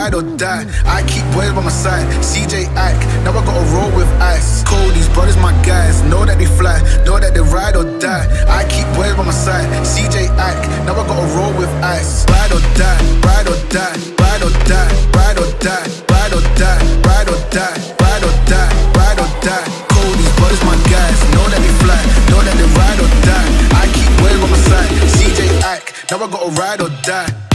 Ride or die. I keep boys by my side. CJ Ike, now I gotta roll with ice. Cold, these brothers, my guys. Know that they fly, know that they ride or die. I keep boys by my side. CJ Ike, now I gotta roll with ice. Ride or die, ride or die, ride or die, ride or die, ride or die, ride or die, ride or die, ride or die. Cody's brothers, my guys. Know that they fly, know that they ride or die. I keep boys by my side. CJ Ike, now I gotta ride or die.